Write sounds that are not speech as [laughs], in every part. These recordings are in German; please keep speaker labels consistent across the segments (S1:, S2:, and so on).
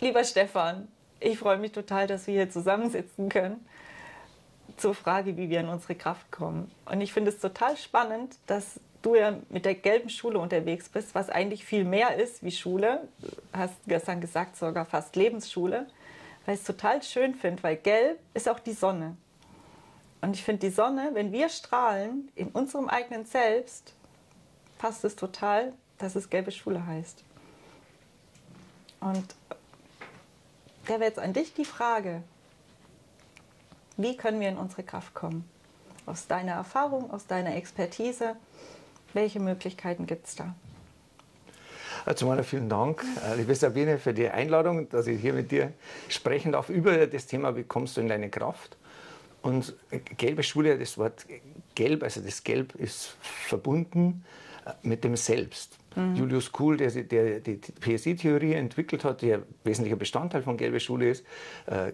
S1: Lieber Stefan, ich freue mich total, dass wir hier zusammensitzen können zur Frage, wie wir in unsere Kraft kommen. Und ich finde es total spannend, dass du ja mit der gelben Schule unterwegs bist, was eigentlich viel mehr ist wie Schule. Du hast gestern gesagt, sogar fast Lebensschule. Weil ich es total schön finde, weil gelb ist auch die Sonne. Und ich finde die Sonne, wenn wir strahlen in unserem eigenen Selbst, passt es total, dass es gelbe Schule heißt. Und da jetzt an dich die Frage, wie können wir in unsere Kraft kommen? Aus deiner Erfahrung, aus deiner Expertise, welche Möglichkeiten gibt es da?
S2: Also mal vielen Dank, äh, liebe Sabine, für die Einladung, dass ich hier mit dir sprechen darf über das Thema, wie kommst du in deine Kraft? Und gelbe Schule, das Wort gelb, also das Gelb ist verbunden äh, mit dem Selbst. Mhm. Julius Kuhl, der, der die PSI-Theorie entwickelt hat, der wesentlicher Bestandteil von gelbe Schule ist, äh,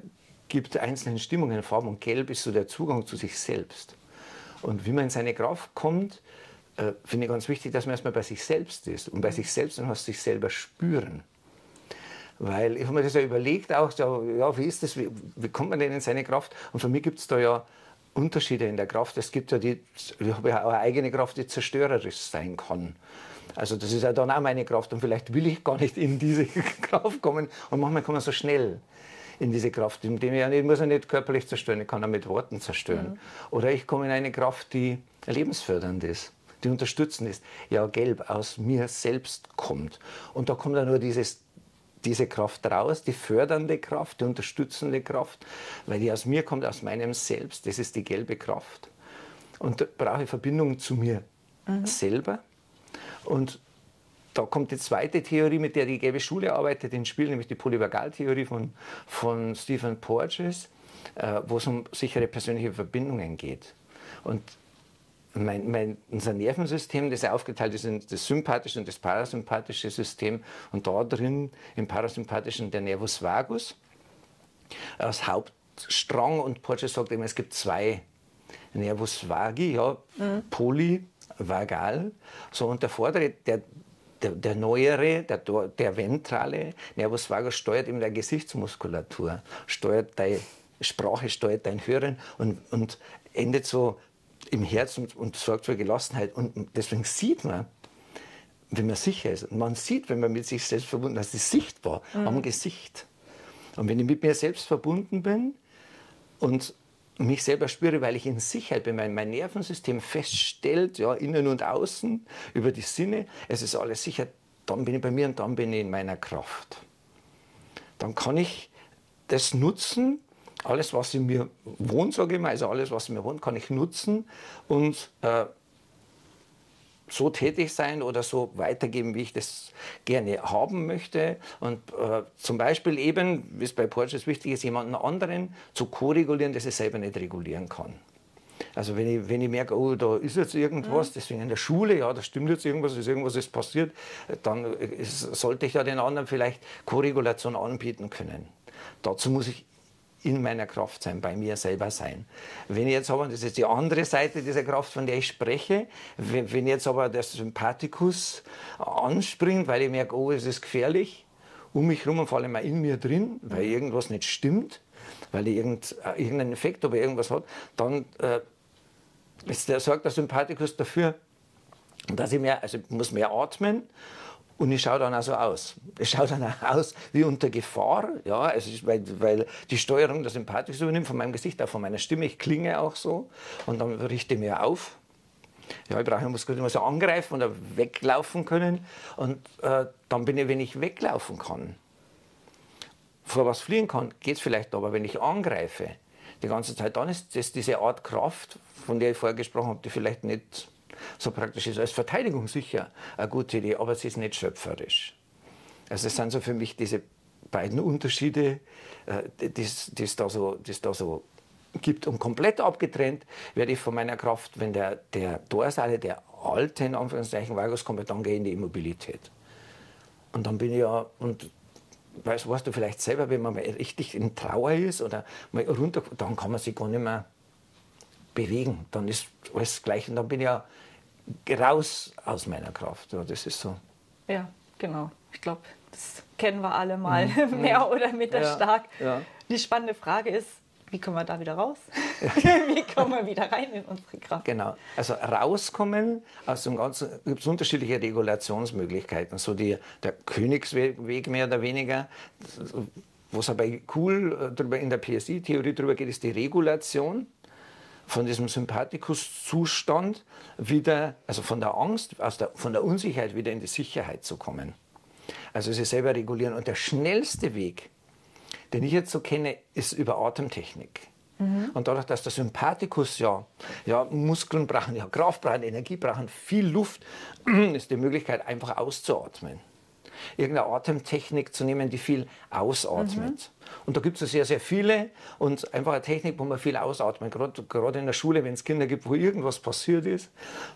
S2: gibt einzelnen Stimmungen Farben und Gelb ist so der Zugang zu sich selbst. Und wie man in seine Kraft kommt, äh, finde ich ganz wichtig, dass man erstmal bei sich selbst ist. Und bei sich selbst dann hast du sich selber spüren. Weil ich habe mir das ja überlegt, auch, ja, wie ist das, wie, wie kommt man denn in seine Kraft? Und für mich gibt es da ja Unterschiede in der Kraft. Es gibt ja die, ich habe ja auch eine eigene Kraft, die zerstörerisch sein kann. Also das ist ja dann auch meine Kraft und vielleicht will ich gar nicht in diese [laughs] Kraft kommen und manchmal kommt man so schnell in diese Kraft, indem ich, ich muss ja nicht körperlich zerstören, ich kann auch mit Worten zerstören. Mhm. Oder ich komme in eine Kraft, die lebensfördernd ist die unterstützend ist, ja gelb aus mir selbst kommt. Und da kommt dann nur dieses, diese Kraft raus, die fördernde Kraft, die unterstützende Kraft, weil die aus mir kommt, aus meinem Selbst. Das ist die gelbe Kraft. Und da brauche ich Verbindung zu mir mhm. selber. Und da kommt die zweite Theorie, mit der die gelbe Schule arbeitet, ins Spiel, nämlich die Polyvagaltheorie von, von Stephen Porges, äh, wo es um sichere persönliche Verbindungen geht. Und mein, mein, unser Nervensystem, das aufgeteilt ist in das sympathische und das parasympathische System. Und da drin im parasympathischen der Nervus vagus als Hauptstrang. Und Porges sagt immer, es gibt zwei Nervus vagi, ja, mhm. polyvagal. So, und der vordere, der, der, der neuere, der, der ventrale Nervus vagus steuert eben deine Gesichtsmuskulatur, steuert deine Sprache, steuert dein Hören und, und endet so im Herzen und, sorgt für Gelassenheit. Und deswegen sieht man, wenn man sicher ist. Und man sieht, wenn man mit sich selbst verbunden ist, das ist sichtbar mhm. am Gesicht. Und wenn ich mit mir selbst verbunden bin und mich selber spüre, weil ich in Sicherheit bin, mein, mein Nervensystem feststellt, ja, innen und außen, über die Sinne, es ist alles sicher, dann bin ich bei mir und dann bin ich in meiner Kraft. Dann kann ich das nutzen, alles, was in mir wohnt, sage ich mal, also alles, was in mir wohnt, kann ich nutzen und äh, so tätig sein oder so weitergeben, wie ich das gerne haben möchte. Und äh, zum Beispiel eben, wie es bei Porsche wichtig ist, jemanden anderen zu ko-regulieren, das ich selber nicht regulieren kann. Also wenn ich, wenn ich merke, oh, da ist jetzt irgendwas, mhm. deswegen in der Schule, ja, da stimmt jetzt irgendwas, ist irgendwas ist passiert, dann ist, sollte ich ja den anderen vielleicht Koregulation anbieten können. Dazu muss ich in meiner Kraft sein, bei mir selber sein. Wenn jetzt aber, das ist die andere Seite dieser Kraft, von der ich spreche, wenn, wenn jetzt aber der Sympathikus anspringt, weil ich merke, oh, es ist gefährlich, um mich herum und vor allem auch in mir drin, weil irgendwas nicht stimmt, weil ich irgend, äh, irgendeinen Effekt oder irgendwas hat, dann äh, ist der, sorgt der Sympathikus dafür, dass ich mehr, also muss mehr atmen und ich schaue dann auch so aus. Ich schaue dann auch aus wie unter Gefahr, ja, also ich, weil, weil die Steuerung der Sympathikus übernimmt, von meinem Gesicht, auch von meiner Stimme. Ich klinge auch so und dann richte ich mir auf. Ja, ich brauche immer so angreifen oder weglaufen können. Und äh, dann bin ich, wenn ich weglaufen kann, vor was fliehen kann, geht es vielleicht, aber wenn ich angreife, die ganze Zeit, dann ist das diese Art Kraft, von der ich vorher gesprochen habe, die vielleicht nicht so praktisch ist als Verteidigung sicher eine gute Idee, aber sie ist nicht schöpferisch. Also es sind so für mich diese beiden Unterschiede, äh, die es da, so, da so gibt. Und komplett abgetrennt werde ich von meiner Kraft, wenn der, der Dorsale, der alte, in Anführungszeichen, Vagus kommt, dann gehe ich in die Immobilität. Und dann bin ich ja, und weißt, weißt du vielleicht selber, wenn man mal richtig in Trauer ist oder mal runter, dann kann man sich gar nicht mehr bewegen. Dann ist alles gleich und dann bin ich ja raus aus meiner Kraft. Ja, das ist so.
S1: Ja, genau. Ich glaube, Das kennen wir alle mal, mhm. [laughs] mehr oder minder ja. stark.
S2: Ja.
S1: Die spannende Frage ist, wie kommen wir da wieder raus? [laughs] wie kommen wir wieder rein in unsere Kraft?
S2: Genau. Also rauskommen aus dem Ganzen gibt es unterschiedliche Regulationsmöglichkeiten. So die, der Königsweg mehr oder weniger. Was aber cool äh, in der PSI-Theorie drüber geht, ist die Regulation von diesem Sympathikus-Zustand wieder, also von der Angst, aus der, von der Unsicherheit wieder in die Sicherheit zu kommen. Also sich selber regulieren. Und der schnellste Weg, den ich jetzt so kenne, ist über Atemtechnik. Mhm. Und dadurch, dass der Sympathikus ja, ja Muskeln brauchen, ja Kraft brauchen, Energie brauchen, viel Luft, [clears throat] ist die Möglichkeit einfach auszuatmen irgendeine Atemtechnik zu nehmen, die viel ausatmet. Mhm. Und da gibt es sehr, sehr viele und einfach eine Technik, wo man viel ausatmet. Gerade in der Schule, wenn es Kinder gibt, wo irgendwas passiert ist,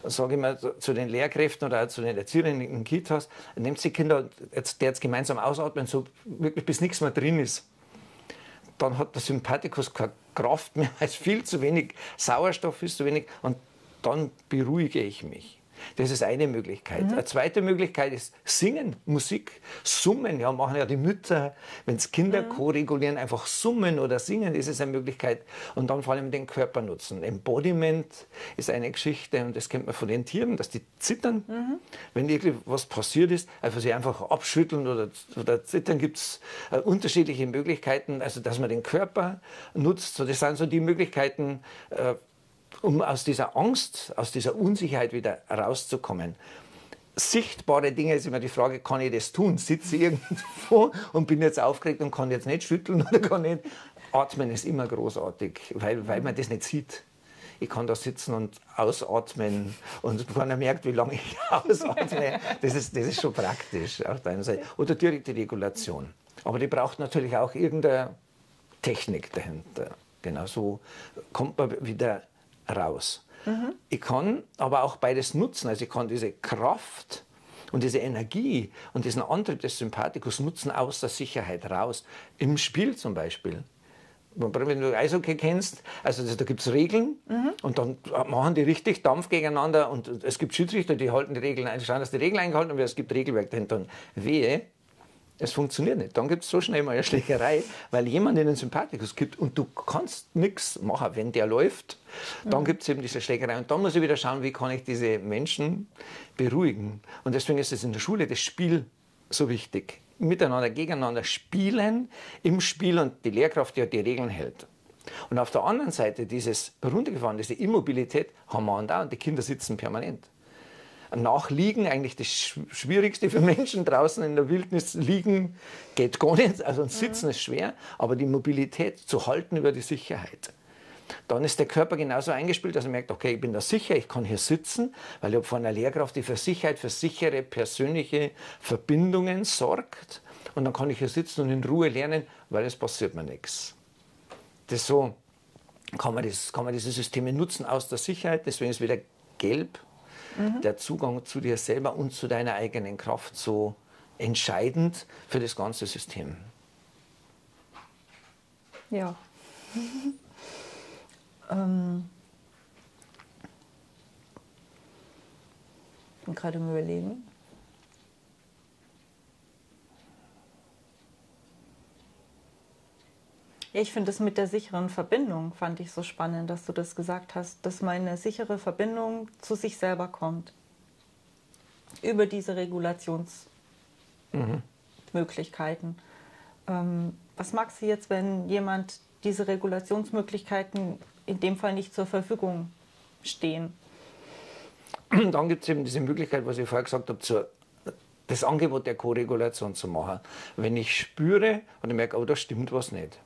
S2: sage ich mal zu den Lehrkräften oder zu den Erzieherinnen in den Kitas, nehmt die Kinder jetzt, jetzt gemeinsam ausatmen, so wirklich bis nichts mehr drin ist. Dann hat der Sympathikus keine Kraft mehr, [laughs] weil es viel zu wenig Sauerstoff ist, zu wenig. Und dann beruhige ich mich. Das ist eine Möglichkeit. Mhm. Eine zweite Möglichkeit ist Singen, Musik, Summen. Ja, machen ja die Mütter, wenn es Kinder mhm. ko-regulieren, einfach summen oder singen, das ist eine Möglichkeit. Und dann vor allem den Körper nutzen. Embodiment ist eine Geschichte und das kennt man von den Tieren, dass die zittern, mhm. wenn irgendwie was passiert ist. Also sie einfach abschütteln oder, oder zittern, gibt es äh, unterschiedliche Möglichkeiten. Also dass man den Körper nutzt. So, das sind so die Möglichkeiten, äh, um aus dieser Angst, aus dieser Unsicherheit wieder rauszukommen. Sichtbare Dinge ist immer die Frage, kann ich das tun? Sitze ich irgendwo und bin jetzt aufgeregt und kann jetzt nicht schütteln oder kann nicht. Atmen ist immer großartig, weil, weil man das nicht sieht. Ich kann da sitzen und ausatmen und [laughs] keiner merkt, wie lange ich [laughs] ausatme. Das ist, das ist schon praktisch auf der einen Seite. Oder direkte Regulation. Aber die braucht natürlich auch irgendeine Technik dahinter. Genau so kommt man wieder raus. Mhm. Ich kann aber auch beides nutzen. Also ich kann diese Kraft und diese Energie und diesen Antrieb des Sympathikus nutzen aus der Sicherheit raus. Im Spiel zum Beispiel. Wenn du Eishockey kennst, also da gibt es Regeln mhm. und dann machen die richtig Dampf gegeneinander und es gibt Schiedsrichter, die halten die Regeln ein, schauen, dass die Regeln eingehalten werden, es gibt Regelwerk dahinter. Wehe, es funktioniert nicht. Dann gibt es so schnell mal eine Schlägerei, weil jemand einen Sympathikus gibt und du kannst nichts machen, wenn der läuft. Dann mhm. gibt es eben diese Schlägerei. Und dann muss ich wieder schauen, wie kann ich diese Menschen beruhigen. Und deswegen ist es in der Schule das Spiel so wichtig. Miteinander, gegeneinander spielen im Spiel und die Lehrkraft, die die Regeln hält. Und auf der anderen Seite dieses runtergefahren, diese Immobilität haben wir und die Kinder sitzen permanent. Nachliegen eigentlich das Schwierigste für Menschen draußen in der Wildnis. Liegen geht gar nicht, also Sitzen mhm. ist schwer, aber die Mobilität zu halten über die Sicherheit. Dann ist der Körper genauso eingespielt, dass er merkt, okay, ich bin da sicher, ich kann hier sitzen, weil ich habe von einer Lehrkraft, die für Sicherheit, für sichere persönliche Verbindungen sorgt. Und dann kann ich hier sitzen und in Ruhe lernen, weil es passiert mir nichts. Das so kann man, das, kann man diese Systeme nutzen aus der Sicherheit. Deswegen ist wieder gelb mhm. der Zugang zu dir selber und zu deiner eigenen Kraft so entscheidend für das ganze System.
S1: Ja. [laughs] ähm, ich bin gerade im Überlegen. Ja, ich finde das mit der sicheren Verbindung, fand ich so spannend, dass du das gesagt hast, dass meine sichere Verbindung zu sich selber kommt. Über diese Regulationsmöglichkeiten. Mhm. Ähm, was magst du jetzt, wenn jemand diese Regulationsmöglichkeiten in dem Fall nicht zur Verfügung stehen? [clears throat]
S2: Dann gibt es eben diese Möglichkeit, was ich vorher gesagt habe, zur das Angebot der Koregulation zu machen. Wenn ich spüre und ich merke, oh, da stimmt was nicht,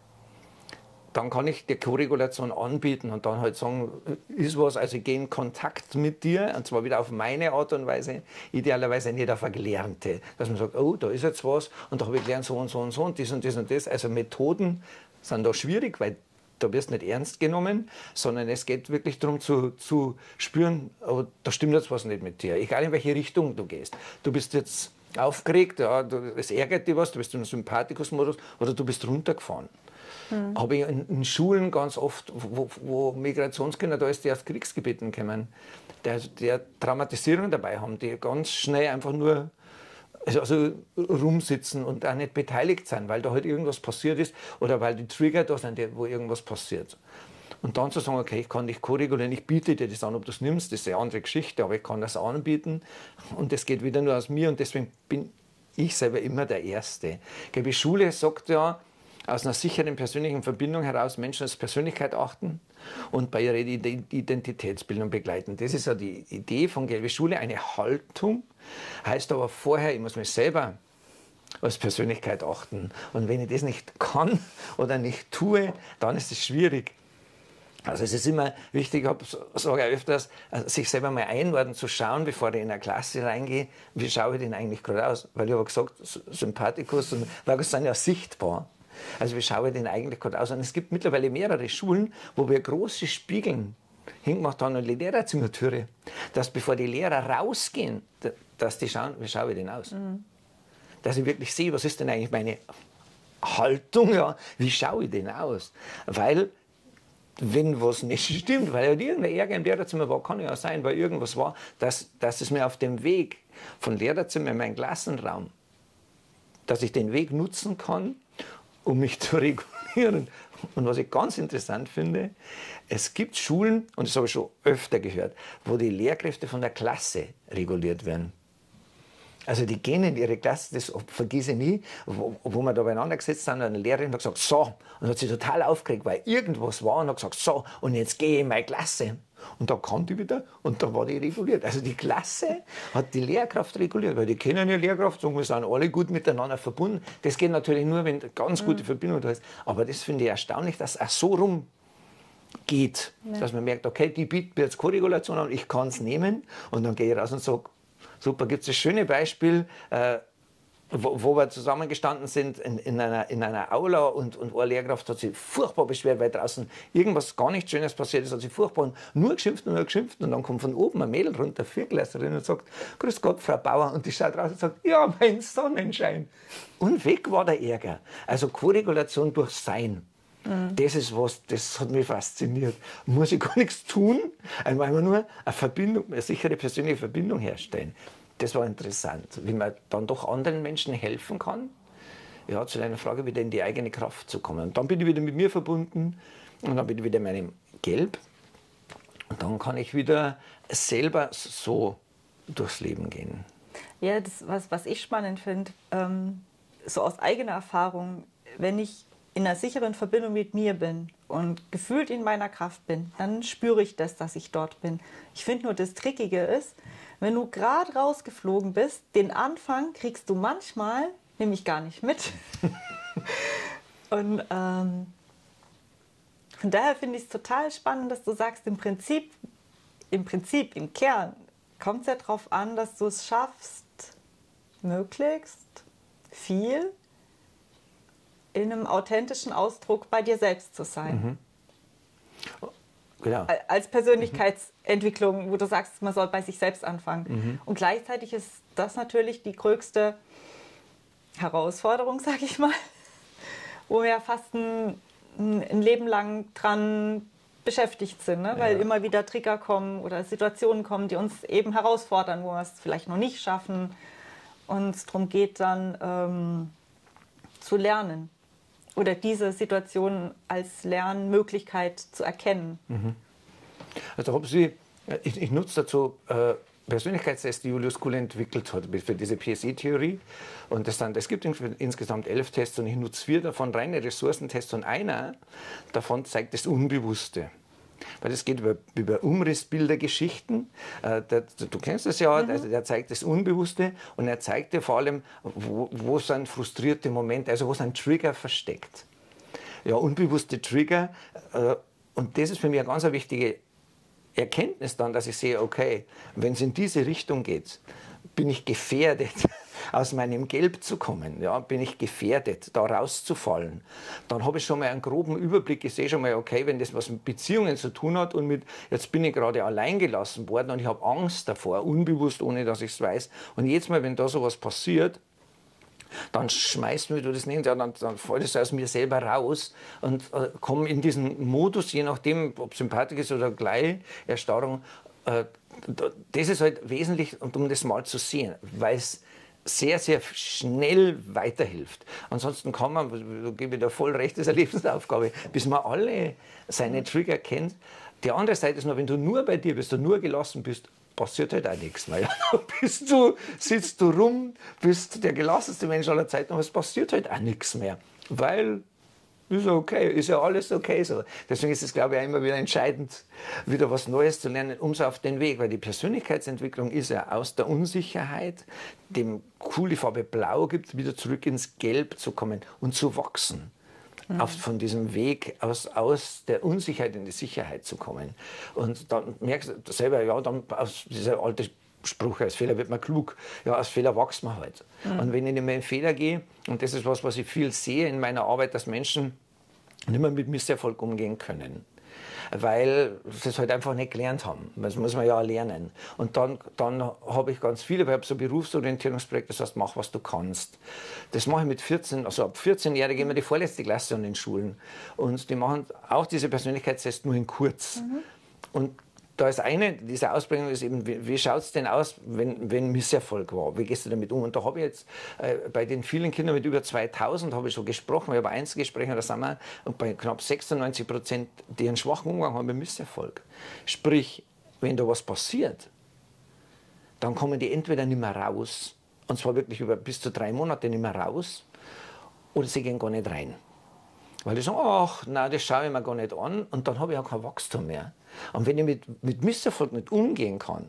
S2: dann kann ich die Koregulation anbieten und dann halt sagen, ist was, also ich gehe in Kontakt mit dir und zwar wieder auf meine Art und Weise, idealerweise nicht auf eine gelernte. Dass man sagt, oh, da ist jetzt was und da habe ich gelernt so und so und so und das und das und das. Also Methoden sind da schwierig, weil da wirst du nicht ernst genommen, sondern es geht wirklich darum zu, zu spüren, oh, da stimmt jetzt was nicht mit dir, egal in welche Richtung du gehst. Du bist jetzt aufgeregt, ja, es ärgert dich was, du bist im Sympathikus-Modus oder du bist runtergefahren. Mhm. Habe ich in, in, Schulen ganz oft, wo, wo Migrationskinder da ist, die aus Kriegsgebieten kommen, der, der Traumatisierungen dabei haben, die ganz schnell einfach nur also, also rumsitzen und auch nicht beteiligt sein, weil da halt irgendwas passiert ist oder weil die Trigger da sind, wo irgendwas passiert. Und dann zu sagen, okay, ich kann dich koregulieren, ich biete dir das an, ob du es nimmst, das ist eine andere Geschichte, aber ich kann das anbieten und das geht wieder nur aus mir und deswegen bin ich selber immer der Erste. Die Schule sagt ja, aus einer sicheren persönlichen Verbindung heraus Menschen als Persönlichkeit achten und bei ihrer Identitätsbildung begleiten. Das ist ja die Idee von Gelbe Schule, eine Haltung, heißt aber vorher, ich muss mich selber als Persönlichkeit achten. Und wenn ich das nicht kann oder nicht tue, dann ist es schwierig. Also es ist immer wichtig, ich sage ich öfters, also sich selber mal einordnen, zu schauen, bevor ich in eine Klasse reingehe, wie schaue ich denn eigentlich gerade aus? Weil ich habe gesagt, Sympathikus und Vagus sind ja sichtbar. Also wie schaue ich denn eigentlich gerade aus? Und es gibt mittlerweile mehrere Schulen, wo wir große Spiegeln hingemacht haben und die Lehrerzimmertüre, dass bevor die Lehrer rausgehen, dass die schauen, wie schaue ich denn aus? Mhm. Dass ich wirklich sehe, was ist denn eigentlich meine Haltung, ja, wie schaue ich denn aus? Weil wenn was nicht stimmt, weil halt irgendein Ärger im Lehrerzimmer war, kann ja sein, weil irgendwas war, dass, dass es mir auf dem Weg von Lehrerzimmer in meinen Klassenraum, dass ich den Weg nutzen kann, um mich [laughs] zu regulieren. Und was ich ganz interessant finde, es gibt Schulen, und das habe ich schon öfter gehört, wo die Lehrkräfte von der Klasse reguliert werden. Also die gehen in ihre Klasse, das vergesse ich nie, wo, wo wir da beieinander gesetzt sind, eine Lehrerin hat gesagt, so, und hat sich total aufgeregt, weil irgendwas war und hat gesagt, so, und jetzt gehe ich in meine Klasse. Und da kam die wieder und da war die reguliert. Also die Klasse hat die Lehrkraft reguliert, weil die kennen ja Lehrkraft, sagen wir, sind alle gut miteinander verbunden. Das geht natürlich nur, wenn eine ganz gute mhm. Verbindung da ist. Aber das finde ich erstaunlich, dass es auch so rum geht, ja. dass man merkt, okay, die bietet mir jetzt Korregulation an, ich kann es nehmen und dann gehe ich raus und sage, Super, gibt es das schöne Beispiel, äh, wo, wo, wir zusammengestanden sind in, in, einer, in einer Aula und, und eine Lehrkraft hat sich furchtbar beschwert, weil draußen irgendwas gar nicht Schönes passiert ist, hat sich furchtbar und nur geschimpft und nur geschimpft und dann kommt von oben ein Mädel runter, Vierklässlerin und sagt, Grüß Gott, Frau Bauer und die schaut raus und sagt, ja, mein Sonnenschein. Und weg war der Ärger. Also Koregulation durch Sein. Mhm. Das ist was, das hat mich fasziniert. Muss ich gar nichts tun, einfach nur eine Verbindung, eine sichere persönliche Verbindung herstellen. Das war interessant, wie man dann doch anderen Menschen helfen kann, ja, zu einer Frage wieder in die eigene Kraft zu kommen. Und dann bin ich wieder mit mir verbunden und dann bin ich wieder in meinem Gelb. Und dann kann ich wieder selber so durchs Leben gehen.
S1: Ja, das, was, was ich spannend finde, ähm, so aus eigener Erfahrung, wenn ich in einer sicheren Verbindung mit mir bin und gefühlt in meiner Kraft bin, dann spüre ich das, dass ich dort bin. Ich finde nur, das Trickige ist, wenn du gerade rausgeflogen bist, den Anfang kriegst du manchmal nämlich gar nicht mit. [laughs] und ähm, von daher finde ich es total spannend, dass du sagst, im Prinzip, im Prinzip, im Kern, kommt es ja darauf an, dass du es schaffst, möglichst viel in einem authentischen Ausdruck bei dir selbst zu sein. Mhm. Genau. Als Persönlichkeitsentwicklung, wo du sagst, man soll bei sich selbst anfangen. Mhm. Und gleichzeitig ist das natürlich die größte Herausforderung, [laughs] sage ich mal, wo wir fast ein, ein Leben lang dran beschäftigt sind, ne? weil ja. immer wieder Trigger kommen oder Situationen kommen, die uns eben herausfordern, wo wir es vielleicht noch nicht schaffen und es darum geht dann ähm, zu lernen oder diese Situation als Lernmöglichkeit zu erkennen. Mhm.
S2: Also haben Sie, ich, ich nutze dazu äh, Persönlichkeitstests, die Julius Kuhl entwickelt hat für diese PSE-Theorie. Und das, dann, es gibt insgesamt elf Tests und ich nutze vier davon reine Ressourcentests und einer davon zeigt das Unbewusste. Weil es geht über, über Umrissbildergeschichten. Äh, der, du kennst das ja, mhm. also der zeigt das Unbewusste und er zeigt dir vor allem, wo, wo sind frustrierte Momente, also wo sind Trigger versteckt. Ja, unbewusste Trigger. Äh, und das ist für mich eine ganz wichtige Erkenntnis dann, dass ich sehe, okay, wenn es in diese Richtung geht, bin ich gefährdet, [laughs] aus meinem Gelb zu kommen, ja, bin ich gefährdet, da rauszufallen. Dann habe ich schon mal einen groben Überblick, ich sehe schon mal, okay, wenn das was mit Beziehungen zu tun hat und mit, jetzt bin ich gerade allein gelassen worden und ich habe Angst davor, unbewusst, ohne dass ich es weiß. Und jetzt mal, wenn da sowas passiert, dann schmeißt mir, du das nennst, ja, dann, dann fällt es aus mir selber raus und äh, komme in diesen Modus, je nachdem, ob Sympathik ist oder gleich Erstarrung. Äh, das ist halt wesentlich, um das mal zu sehen, weil es sehr, sehr schnell weiterhilft. Ansonsten kann man, da gebe ich da voll recht, das ist eine Lebensaufgabe, bis man alle seine Trigger kennt. Die andere Seite ist nur, wenn du nur bei dir bist, du nur gelassen bist, passiert halt auch nichts mehr. [laughs] bist du, sitzt du rum, bist der gelassenste Mensch aller Zeiten, aber es passiert halt auch nichts mehr. Weil ist ja okay, ist ja alles okay so. Deswegen ist es, glaube ich, auch immer wieder entscheidend, wieder was Neues zu lernen, um so auf den Weg, weil die Persönlichkeitsentwicklung ist ja aus der Unsicherheit, dem coole Farbe Blau gibt, wieder zurück ins Gelb zu kommen und zu wachsen. Mhm. Auf, von diesem Weg aus, aus der Unsicherheit in die Sicherheit zu kommen. Und dann merkst du selber, ja, dann aus dieser alte Spruch, als Fehler wird man klug. Ja, aus Fehler wächst man halt. Mhm. Und wenn ich nicht mehr in Fehler gehe, und das ist was, was ich viel sehe in meiner Arbeit, dass Menschen nicht mehr mit Misserfolg umgehen können. Weil sie es halt einfach nicht gelernt haben. Das muss man ja lernen. Und dann, dann habe ich ganz viele, weil ich habe so Berufsorientierungsprojekte, das heißt, mach, was du kannst. Das mache ich mit 14, also ab 14 Jahren gehen wir die vorletzte Klasse an den Schulen. Und die machen auch diese Persönlichkeitstests nur in kurz. Mhm. Und da ist eine dieser Ausprägungen ist eben, wie, wie schaut es denn aus, wenn, wenn Misserfolg war? Wie gehst du damit um? Und da habe ich jetzt äh, bei den vielen Kindern mit über 2000 habe ich schon gesprochen, ich habe Einzelgespräche, da sind wir und bei knapp 96 Prozent, die einen schwachen Umgang haben mit Misserfolg. Sprich, wenn da was passiert, dann kommen die entweder nicht mehr raus, und zwar wirklich über bis zu drei Monate nicht mehr raus, oder sie gehen gar nicht rein. Weil die sagen, ach, nein, das schaue ich mir gar nicht an und dann habe ich auch kein Wachstum mehr. Und wenn ich mit, mit Misserfolg nicht umgehen kann,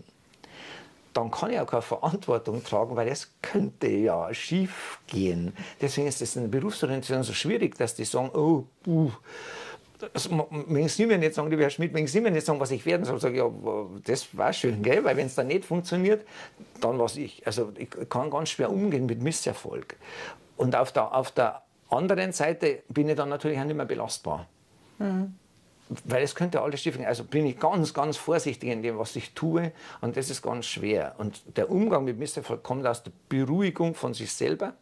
S2: dann kann ich auch keine Verantwortung tragen, weil es könnte ja schief gehen. Deswegen ist es in der Berufsorientierung so schwierig, dass die sagen, oh, buh, das, wenn Sie mir nicht sagen, lieber Herr Schmidt, wenn Sie mir nicht sagen, was ich werden soll, sage ich, ja, das war schön, gell? weil wenn es dann nicht funktioniert, dann was ich. Also ich kann ganz schwer umgehen mit Misserfolg. Und auf der, auf der anderen Seite bin ich dann natürlich auch nicht mehr belastbar. Mhm weil es könnte alles schief gehen. Also bin ich ganz, ganz vorsichtig in dem, was ich tue und das ist ganz schwer. Und der Umgang mit Misserfolg kommt aus der Beruhigung von sich selber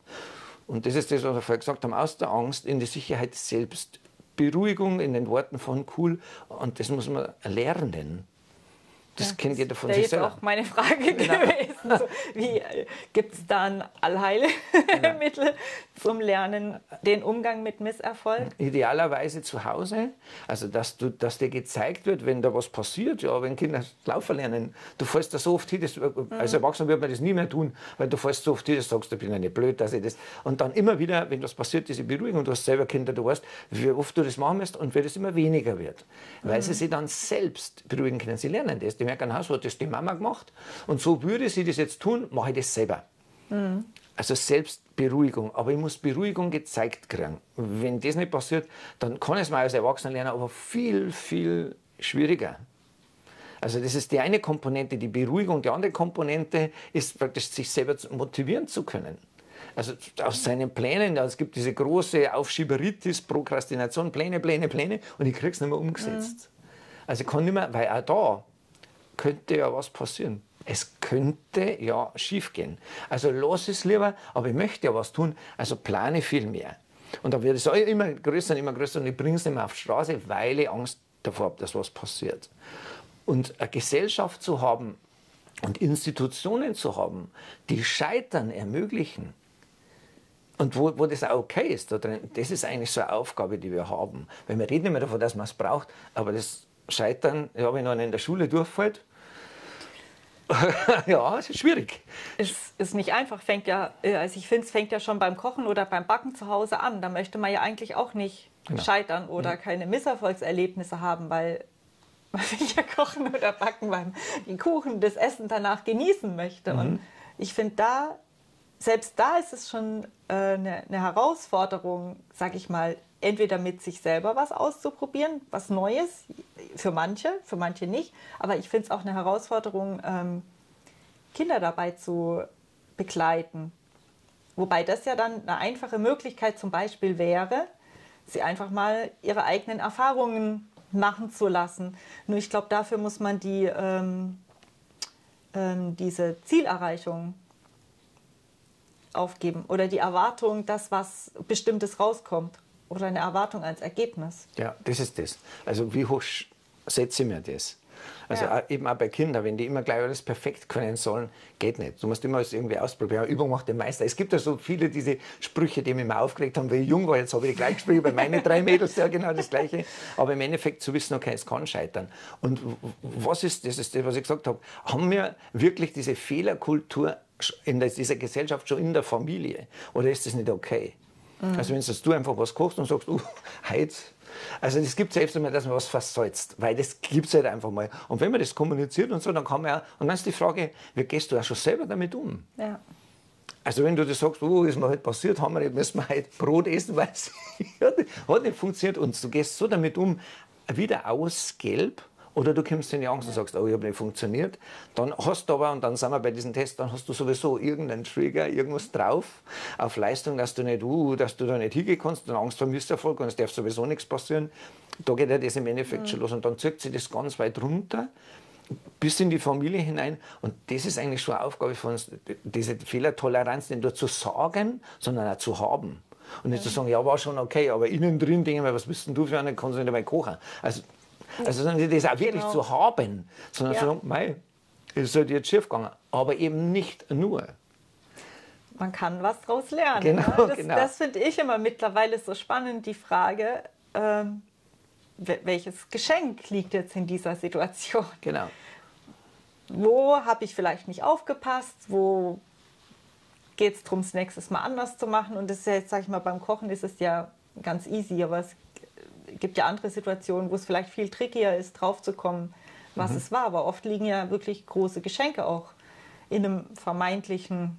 S2: und das ist das, was wir vorher gesagt haben, aus der Angst in die Sicherheit selbst. Beruhigung in den Worten von cool und das muss man lernen. Das ja, kennt jeder von sich selber.
S1: Das ist auch meine Frage genau. gewesen. So, wie gibt es da ein Allheilmittel genau. zum Lernen, den Umgang mit Misserfolg?
S2: Idealerweise zu Hause. Also, dass, du, dass dir gezeigt wird, wenn da was passiert, ja, wenn Kinder laufen lernen, du fällst da so oft hin, das, mhm. als Erwachsener wird man das nie mehr tun, weil du fällst so oft hin, dass du sagst, ich bin ja nicht blöd, dass ich das. Und dann immer wieder, wenn das passiert, diese Beruhigung, du hast selber Kinder, du weißt, wie oft du das machen musst und wie das immer weniger wird. Weil mhm. sie sich dann selbst beruhigen können. Sie lernen das die merken, so hat das die Mama gemacht und so würde sie das jetzt tun, mache ich das selber. Mhm. Also Selbstberuhigung. Aber ich muss Beruhigung gezeigt kriegen. Wenn das nicht passiert, dann kann es mal als Erwachsener lernen, aber viel, viel schwieriger. Also das ist die eine Komponente, die Beruhigung. Die andere Komponente ist praktisch, sich selber motivieren zu können. Also aus seinen Plänen, es gibt diese große Aufschieberitis, Prokrastination, Pläne, Pläne, Pläne und ich kriege es nicht mehr umgesetzt. Mhm. Also ich kann nicht mehr, weil auch da könnte ja was passieren. Es könnte ja schief gehen. Also lass es lieber, aber ich möchte ja was tun, also plane viel mehr. Und dann wird es immer größer und immer größer und ich bringe es nicht mehr auf die Straße, weil ich Angst davor habe, dass was passiert. Und eine Gesellschaft zu haben und Institutionen zu haben, die Scheitern ermöglichen, und wo, wo das auch okay ist, da drin, das ist eigentlich so eine Aufgabe, die wir haben. Weil wir reden immer davon, dass man es braucht, aber das Scheitern, ja, wenn einer in der Schule durchfällt, [laughs] ja, es ist schwierig.
S1: Es ist nicht einfach, fängt ja, äh, also ich finde, es fängt ja schon beim Kochen oder beim Backen zu Hause an. Da möchte man ja eigentlich auch nicht genau. scheitern oder mhm. keine Misserfolgserlebnisse haben, weil [laughs] man will ja kochen oder backen, weil man den Kuchen, das Essen danach genießen möchte. Mhm. Und ich finde da, selbst da ist es schon äh, eine, eine Herausforderung, sag ich mal, entweder mit sich selber was auszuprobieren, was Neues, für manche, für manche nicht. Aber ich finde es auch eine Herausforderung, ähm, Kinder dabei zu begleiten. Wobei das ja dann eine einfache Möglichkeit zum Beispiel wäre, sie einfach mal ihre eigenen Erfahrungen machen zu lassen. Nur ich glaube, dafür muss man die, ähm, ähm, diese Zielerreichung aufgeben oder die Erwartung, dass was Bestimmtes rauskommt oder eine Erwartung als Ergebnis.
S2: Ja, das ist das. Also wie hoch setze ich mir das? Also ja. eben auch bei Kindern, wenn die immer gleich alles perfekt können sollen, geht nicht. Du musst immer alles irgendwie ausprobieren. Übung macht den Meister. Es gibt ja so viele diese Sprüche, die mich mal aufgeregt haben, weil ich jung war. Jetzt habe ich die gleichen Sprüche bei meinen drei Mädels, ja genau das Gleiche. Aber im Endeffekt zu wissen, okay, es kann scheitern. Und was ist, das ist das, was ich gesagt habe, haben wir wirklich diese Fehlerkultur in dieser Gesellschaft schon in der Familie? Oder ist das nicht okay? Mhm. Also wenn du einfach was kochst und sagst, uh, [laughs] heute also das gibt es selbst einmal, dass man was versalzt, weil das gibt es halt einfach mal. Und wenn man das kommuniziert und so, dann kann man ja, und dann ist die Frage, wie gehst du auch schon selber damit um? Ja. Also wenn du das sagst, oh, ist mir halt passiert, haben wir nicht, müssen wir halt Brot essen, [laughs] weil es hat nicht funktioniert und du gehst so damit um, wieder ausgelb oder du kommst in die Angst und sagst, oh, ich habe nicht funktioniert. Dann hast du aber, und dann sind wir bei diesem Test, dann hast du sowieso irgendeinen Trigger, irgendwas drauf auf Leistung, dass du nicht, uh, dass du da nicht hingehen kannst, dann Angst vor Misserfolg und es darf sowieso nichts passieren. Da geht ja das im Endeffekt mhm. schon los und dann zieht sich das ganz weit runter bis in die Familie hinein. Und das ist eigentlich schon eine Aufgabe von uns, diese Fehlertoleranz nicht nur zu sagen, sondern auch zu haben. Und nicht zu sagen, ja, war schon okay, aber innen drin denke ich mir, was bist denn du für einen, kannst du nicht mal kochen. Also also das auch wirklich genau. zu haben, sondern ja. zu sagen, mei, es ist halt jetzt schief gegangen. Aber eben nicht nur.
S1: Man kann was daraus lernen. Genau, ne? Das, genau. das finde ich immer mittlerweile so spannend, die Frage, ähm, welches Geschenk liegt jetzt in dieser Situation?
S2: Genau.
S1: Wo habe ich vielleicht nicht aufgepasst? Wo geht es darum, es nächstes Mal anders zu machen? Und das ist ja jetzt, sage ich mal, beim Kochen ist es ja ganz easy, aber es gibt ja andere Situationen, wo es vielleicht viel trickier ist, draufzukommen, was mhm. es war. Aber oft liegen ja wirklich große Geschenke auch in einem vermeintlichen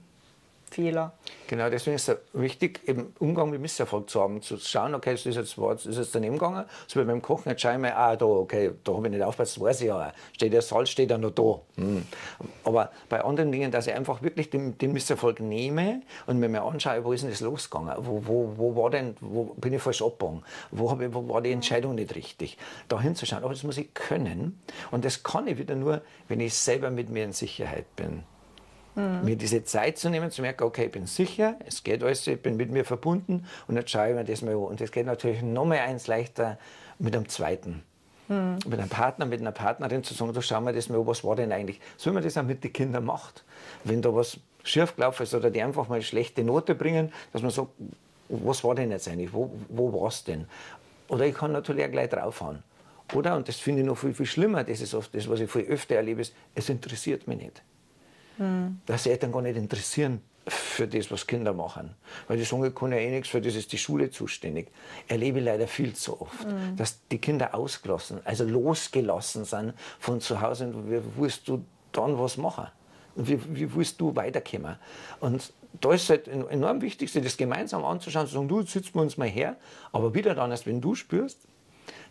S1: Fehler.
S2: Genau, deswegen ist es wichtig, im Umgang mit Misserfolg zu haben, zu schauen, okay, das ist jetzt, das ist jetzt daneben gegangen, so wie beim Kochen, jetzt schaue ich mir, ah, da, okay, da habe ich nicht aufgepasst, das weiß ich ja, steht der Salz, steht ja noch da. Hm. Aber bei anderen Dingen, dass ich einfach wirklich den, den Misserfolg nehme und mir mal anschaue, wo ist denn das losgegangen, wo, wo, wo war denn, wo bin ich falsch abgebogen, wo, ich, wo war die Entscheidung nicht richtig, da hinzuschauen, aber das muss ich können und das kann ich wieder nur, wenn ich selber mit mir in Sicherheit bin. Mhm. Mir diese Zeit zu nehmen, zu merken, okay, ich bin sicher, es geht alles, ich bin mit mir verbunden und jetzt schaue ich mir das mal an. Und das geht natürlich noch mal eins leichter mit einem zweiten. Mhm. Mit einem Partner, mit einer Partnerin zu sagen, du schau mal das mal an, was war denn eigentlich? So wie man das auch mit den Kindern macht. Wenn da was schief gelaufen ist oder die einfach mal eine schlechte Note bringen, dass man sagt, was war denn jetzt eigentlich, wo, wo war es denn? Oder ich kann natürlich auch gleich draufhauen. Oder, und das finde ich noch viel, viel schlimmer, das ist oft das, was ich viel öfter erlebe, ist, es interessiert mich nicht. Mhm. Dass Eltern gar nicht interessieren für das, was Kinder machen. Weil die sagen, ich kann ja eh nichts, für das ist die Schule zuständig. Erlebe ich leider viel zu oft, mhm. dass die Kinder ausgelassen, also losgelassen sind von zu Hause und wie willst du dann was machen? Und wie, wie willst du weiterkommen? Und da ist es halt enorm wichtig, sich das gemeinsam anzuschauen, zu sagen, du, jetzt sitzen wir uns mal her, aber wieder dann erst, wenn du spürst,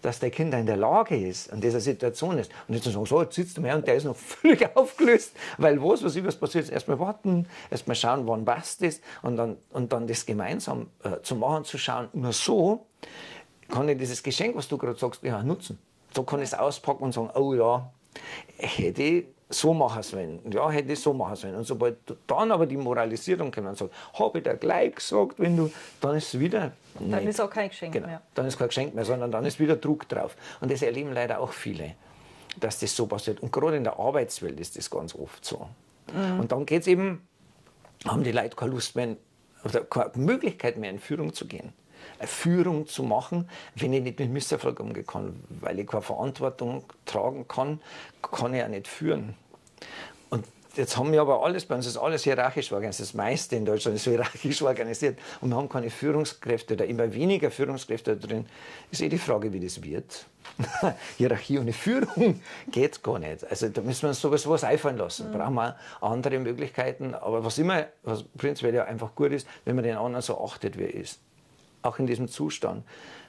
S2: dass der Kind in der Lage ist, in dieser Situation ist. Und nicht zu sagen, so, jetzt sitzt du mehr und der ist noch völlig [laughs] aufgelöst, weil was, was was passiert, ist erstmal warten, erstmal schauen, wann passt das und dann, und dann das gemeinsam äh, zu machen, zu schauen. Nur so kann ich dieses Geschenk, was du gerade sagst, ja, nutzen. So kann ich es auspacken und sagen, oh ja, hätte ich so machen sollen. Ja, hätte ich so machen sollen. Und sobald dann aber die Moralisierung kommt und sagt, habe ich dir gleich gesagt, wenn du, dann ist es wieder.
S1: Nicht. Dann ist auch kein Geschenk genau. mehr.
S2: Dann ist kein Geschenk mehr, sondern dann ist wieder Druck drauf. Und das erleben leider auch viele, dass das so passiert. Und gerade in der Arbeitswelt ist das ganz oft so. Mhm. Und dann geht es eben, haben die Leute keine Lust mehr, oder keine Möglichkeit mehr in Führung zu gehen. Führung zu machen, wenn ich nicht mit Misserfolg umgehen kann. Weil ich keine Verantwortung tragen kann, kann ich auch nicht führen. Und jetzt haben wir aber alles, bei uns ist alles hierarchisch organisiert, das meiste in Deutschland ist hierarchisch [laughs] organisiert und wir haben keine Führungskräfte oder immer weniger Führungskräfte drin. Ist eh die Frage, wie das wird. [laughs] Hierarchie ohne Führung [laughs] geht gar nicht. Also da müssen wir uns sowas was einfallen lassen. Mhm. Brauchen wir andere Möglichkeiten. Aber was immer, was prinzipiell ja einfach gut ist, wenn man den anderen so achtet, wie er ist auch in diesem Zustand.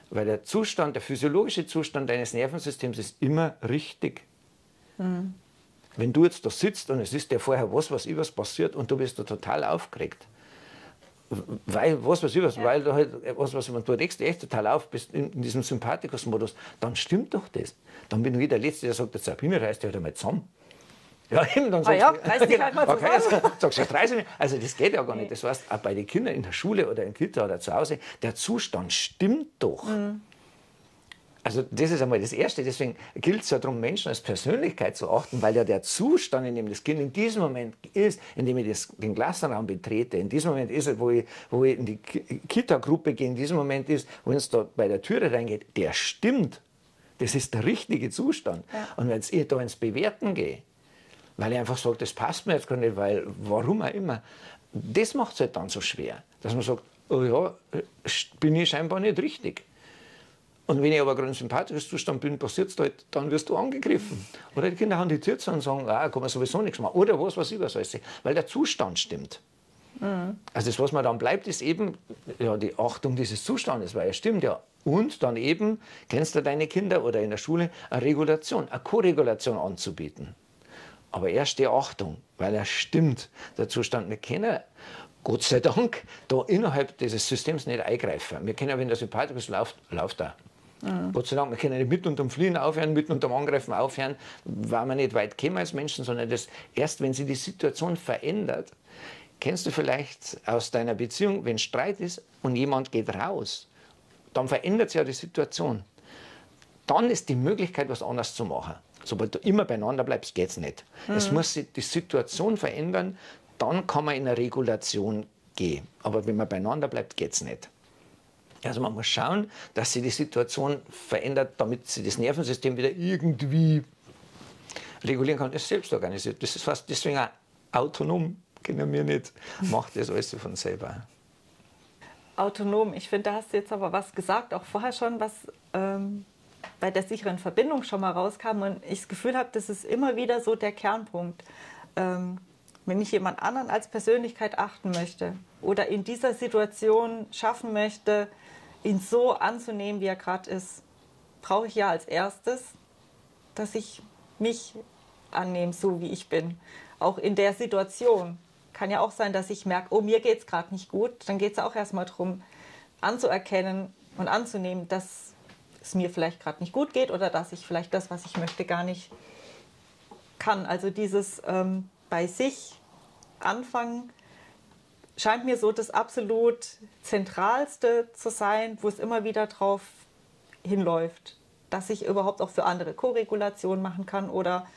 S2: Weil der Zustand, der physiologische Zustand deines Nervensystems ist immer richtig. Mhm. Wenn du jetzt da sitzt und es ist dir vorher was, was übers passiert und du bist da total aufgeregt, weil was was übers, ja. weil du halt was was du regst dich echt total auf, bist in, in diesem Sympathikus-Modus, dann stimmt doch das. Dann bin ich der Letzte, der sagt, der Sabine reißt dich halt einmal zusammen. [laughs] Ja, eben, dann sagst ah, ja, reiß dich [laughs] halt mal okay, also, sagst du, ich reiße mich. Also das geht ja gar nicht. Das heißt, auch bei den Kindern in der Schule oder in Kita oder zu Hause, der Zustand stimmt doch. Mhm. Also das ist einmal das Erste. Deswegen gilt es ja darum, Menschen als Persönlichkeit zu achten, weil ja der Zustand, in dem das Kind in diesem Moment ist, in dem ich das, den Klassenraum betrete, in diesem Moment ist, wo ich, wo ich in die Kita-Gruppe gehe, in diesem Moment ist, wo es da bei der Türe reingeht, der stimmt. Das ist der richtige Zustand. Ja. Und wenn ich da ins Bewerten gehe, weil ich einfach sage, das passt mir jetzt gar nicht, weil warum auch immer, das macht es halt dann so schwer, dass man sagt, oh ja, bin ich scheinbar nicht richtig. Und wenn ich aber gerade im sympathischen Zustand bin, passiert es halt, dann wirst du angegriffen. Oder die Kinder haben die Tür zu und sagen, ah, kann man sowieso nichts machen. Oder was, was über soll Weil der Zustand stimmt. Mhm. Also das, was man dann bleibt, ist eben ja, die Achtung dieses Zustandes, weil er stimmt ja. Und dann eben, kennst du deine Kinder oder in der Schule, eine Regulation, eine Koregulation anzubieten. Aber erst die Achtung, weil er stimmt, der Zustand. Wir kennen Gott sei Dank da innerhalb dieses Systems nicht eingreifen. Wir können, wenn der Sympathikus läuft, läuft er. Mhm. Gott sei Dank, wir können nicht mitten unterm Fliehen aufhören, mitten unterm Angreifen aufhören, weil wir nicht weit kommen als Menschen, sondern das erst, wenn sich die Situation verändert. Kennst du vielleicht aus deiner Beziehung, wenn Streit ist und jemand geht raus, dann verändert sich ja die Situation. Dann ist die Möglichkeit, was anderes zu machen. Sobald du immer beieinander bleibst, geht es nicht. Mhm. Es muss sich die Situation verändern, dann kann man in eine Regulation gehen. Aber wenn man beieinander bleibt, geht es nicht. Also man muss schauen, dass sich die Situation verändert, damit sich das Nervensystem wieder irgendwie regulieren kann. Das ist selbst organisiert. Das ist fast deswegen auch autonom. Kennen wir nicht. Macht das alles von selber.
S1: Autonom. Ich finde, da hast du jetzt aber was gesagt, auch vorher schon, was ähm, bei der sicheren Verbindung schon mal rauskam. Und ich das Gefühl habe, das ist immer wieder so der Kernpunkt. Ähm, wenn ich jemand anderen als Persönlichkeit achten möchte oder in dieser Situation schaffen möchte, ihn so anzunehmen, wie er gerade ist, brauche ich ja als erstes, dass ich mich annehme, so wie ich bin. Auch in der Situation. Kann ja auch sein, dass ich merke, oh, mir geht es gerade nicht gut. Dann geht es auch erstmal darum, anzuerkennen und anzunehmen, dass es mir vielleicht gerade nicht gut geht oder dass ich vielleicht das, was ich möchte, gar nicht kann. Also dieses ähm, bei sich anfangen, scheint mir so das absolut Zentralste zu sein, wo es immer wieder drauf hinläuft, dass ich überhaupt auch für andere Koregulation machen kann oder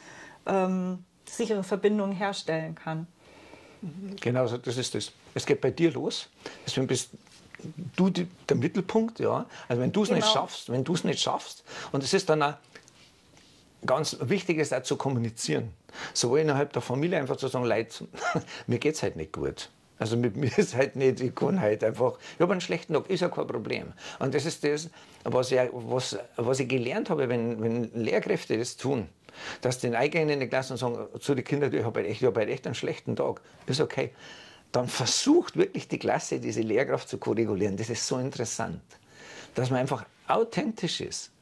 S1: ähm, sichere Verbindungen herstellen kann.
S2: Genau, das ist das. Es geht bei dir los. Deswegen bist du die, der Mittelpunkt, ja. Also wenn du es genau. nicht schaffst, wenn du es nicht schaffst, und es ist dann auch ganz wichtig ist auch zu kommunizieren. Sowohl innerhalb der Familie einfach zu sagen, Leute, [laughs] mir geht es halt nicht gut. Also mit mir ist halt nicht, ich kann halt einfach, ich habe einen schlechten Tag, ist ja kein Problem. Und das ist das, was ich, was, was ich gelernt habe, wenn, wenn Lehrkräfte das tun, dass den eingehen in die Klasse und sagen zu den Kindern, ich habe halt echt, hab halt echt einen schlechten Tag, ist okay. Dann versucht wirklich die Klasse, diese Lehrkraft zu korrigieren. Das ist so interessant, dass man einfach authentisch ist.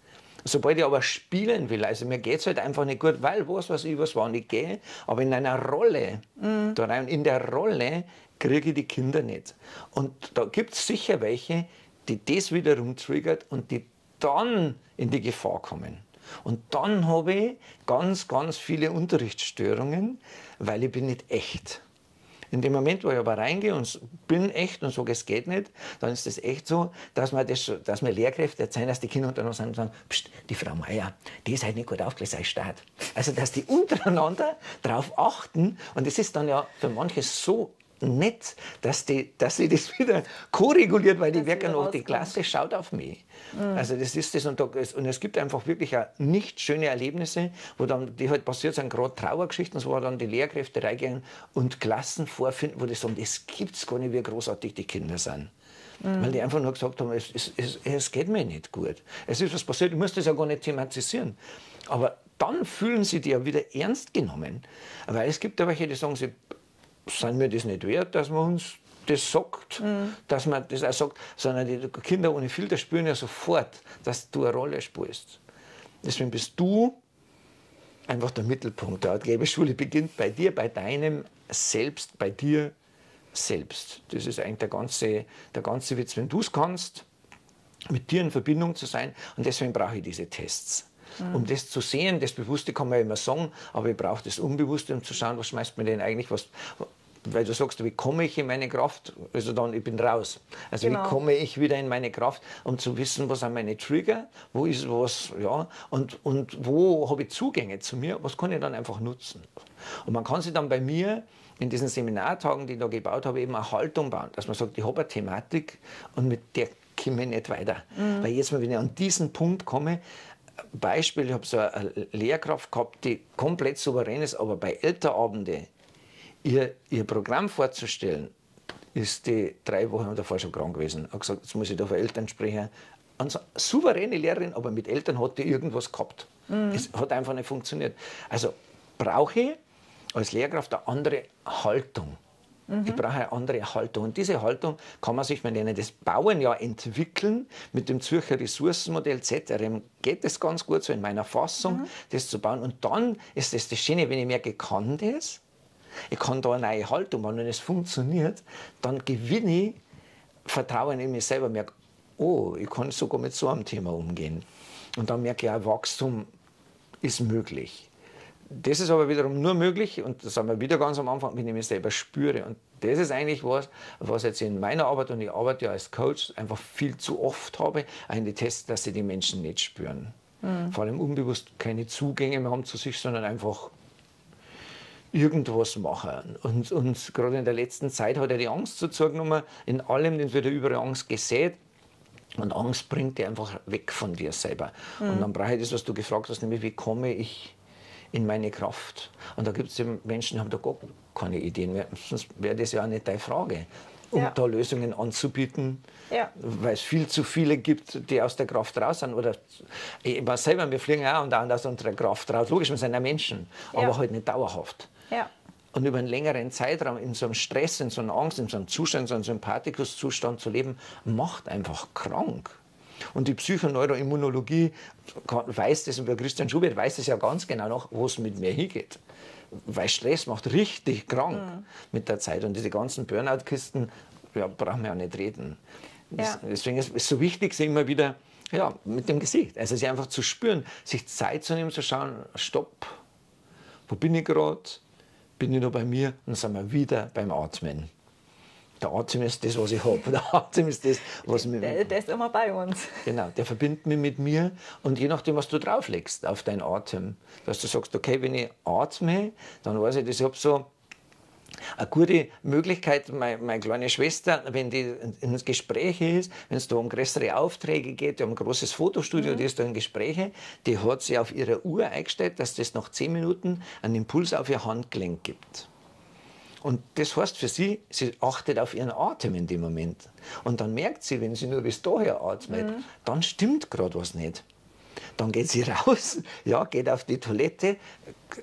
S2: Sobald ich aber spielen will, also mir geht es halt einfach nicht gut, weil was weiß ich, was war nicht gehe, aber in einer Rolle, mhm. da rein, in der Rolle kriege ich die Kinder nicht. Und da gibt es sicher welche, die das wiederum triggert und die dann in die Gefahr kommen. Und dann habe ich ganz, ganz viele Unterrichtsstörungen, weil ich bin nicht echt. In dem Moment, wo ich aber reingehe und bin echt und sage, es geht nicht, dann ist es echt so, dass man, das, dass man Lehrkräfte erzählen, dass die Kinder untereinander sind und sagen, Psst, die Frau Meier, die ist halt nicht gut aufgelöst als Staat. Also, dass die [laughs] untereinander darauf achten und es ist dann ja für manche so nett, dass, die, dass sie das [laughs] wieder koreguliert, weil die wirken noch, die Klasse schaut auf mich. Mhm. Also das ist das und, da, und, es gibt einfach wirklich auch nicht schöne Erlebnisse, wo dann, die halt passiert sind, gerade Trauergeschichten, wo dann die Lehrkräfte reingehen und Klassen vorfinden, wo die sagen, das gibt es gar nicht, wie großartig die Kinder sind. Mhm. Weil die einfach nur gesagt haben, es, es, es, es, geht mir nicht gut. Es ist was passiert, ich muss das ja gar nicht thematisieren. Aber dann fühlen sie die ja wieder ernst genommen. Weil es gibt ja welche, die sagen, sie sind wir das nicht wert, dass man uns das sagt, mhm. dass man das auch sagt, sondern die Kinder ohne Filter spüren ja sofort, dass du eine Rolle spielst. Deswegen bist du einfach der Mittelpunkt. Die Schule beginnt bei dir, bei deinem Selbst, bei dir selbst. Das ist eigentlich der ganze, der ganze Witz. Wenn du es kannst, mit dir in Verbindung zu sein, und deswegen brauche ich diese Tests. Mhm. Um das zu sehen, das Bewusste kann man immer sagen, aber ich brauche das Unbewusste, um zu schauen, was schmeißt mir denn eigentlich, was, weil du sagst, wie komme ich in meine Kraft? Also dann, ich bin raus. Also
S1: Genau.
S2: wie komme ich wieder in meine Kraft, um zu wissen, was sind meine Trigger, wo ist was, ja, und, und wo habe ich Zugänge zu mir, was kann ich dann einfach nutzen. Und man kann sich dann bei mir in diesen Seminartagen, die ich da gebaut habe, eben eine Haltung bauen, dass man sagt, ich habe eine Thematik und mit der komme ich nicht weiter. Weil jetzt mal, wenn ich an diesen Punkt komme, Beispiel, ich habe so eine Lehrkraft gehabt, die komplett souverän ist, aber bei Elternabende ihr, ihr Programm vorzustellen, ist die drei Wochen davor schon krank gewesen. Hat gesagt, jetzt muss ich da für Eltern sprechen. Eine so- souveräne Lehrerin, aber mit Eltern hat die irgendwas gehabt. Es hat einfach nicht funktioniert. Also brauche ich als Lehrkraft eine andere Haltung. Ich brauche eine andere Haltung. Und diese Haltung kann man sich, wir nennen das Bauen ja entwickeln. Mit dem Zürcher Ressourcenmodell ZRM geht es ganz gut so in meiner Fassung, das zu bauen. Und dann ist das das Schöne, wenn ich merke, ich kann das, ich kann da eine neue Haltung machen und es funktioniert, dann gewinne ich Vertrauen in mich selber, merke, oh, ich kann sogar mit so einem Thema umgehen. Und dann merke ich auch, Wachstum ist möglich. Das ist aber wiederum nur möglich, und das haben wir wieder ganz am Anfang, wenn ich mich selber spüre. Und das ist eigentlich was, was jetzt in meiner Arbeit, und ich arbeite ja als Coach, einfach viel zu oft habe, einen Test, dass sie die Menschen nicht spüren. Vor allem unbewusst keine Zugänge mehr haben zu sich, sondern einfach irgendwas machen. Und, und gerade in der letzten Zeit hat er die Angst dazu genommen. In allem wird wieder überall Angst gesät. Und Angst bringt dich einfach weg von dir selber. Und dann brauche ich das, was du gefragt hast, nämlich wie komme ich in meine Kraft. Und da gibt es Menschen, die haben da gar keine Ideen mehr. Sonst wäre das ja auch nicht deine Frage, um
S1: Ja.
S2: da Lösungen anzubieten,
S1: Ja.
S2: weil es viel zu viele gibt, die aus der Kraft raus sind. Oder ich weiß selber, wir fliegen auch und auch aus unserer Kraft raus. Logisch, wir sind ja Menschen, aber
S1: Ja.
S2: halt nicht dauerhaft.
S1: Ja.
S2: Und über einen längeren Zeitraum in so einem Stress, in so einer Angst, in so einem Zustand, in so einem Sympathikuszustand zu leben, macht einfach krank. Und die Psychoneuroimmunologie weiß das, und bei Christian Schubert weiß das ja ganz genau noch, wo es mit mir hingeht. Weil Stress macht richtig krank mit der Zeit. Und diese ganzen Burnout-Kisten, ja, brauchen wir ja nicht reden.
S1: Ja.
S2: Deswegen ist es so wichtig, sie immer wieder ja, mit dem Gesicht, also sie einfach zu spüren, sich Zeit zu nehmen, zu schauen, stopp, wo bin ich gerade? Bin ich noch bei mir? Und sind wir wieder beim Atmen. Der Atem ist das, was ich habe. [laughs] Der Atem ist das, was mir.
S1: Der, der ist immer bei uns.
S2: Genau, der verbindet mich mit mir und je nachdem, was du drauflegst auf deinen Atem, dass du sagst, okay, wenn ich atme, dann weiß ich, das, ich habe so eine gute Möglichkeit, meine, meine kleine Schwester, wenn die ins Gespräch ist, wenn es da um größere Aufträge geht, die haben ein großes Fotostudio, die ist da in Gespräche, die hat sie auf ihrer Uhr eingestellt, dass das nach zehn Minuten einen Impuls auf ihr Handgelenk gibt. Und das heißt für sie, sie achtet auf ihren Atem in dem Moment. Und dann merkt sie, wenn sie nur bis daher atmet, dann stimmt gerade was nicht. Dann geht sie [laughs] raus, ja, geht auf die Toilette,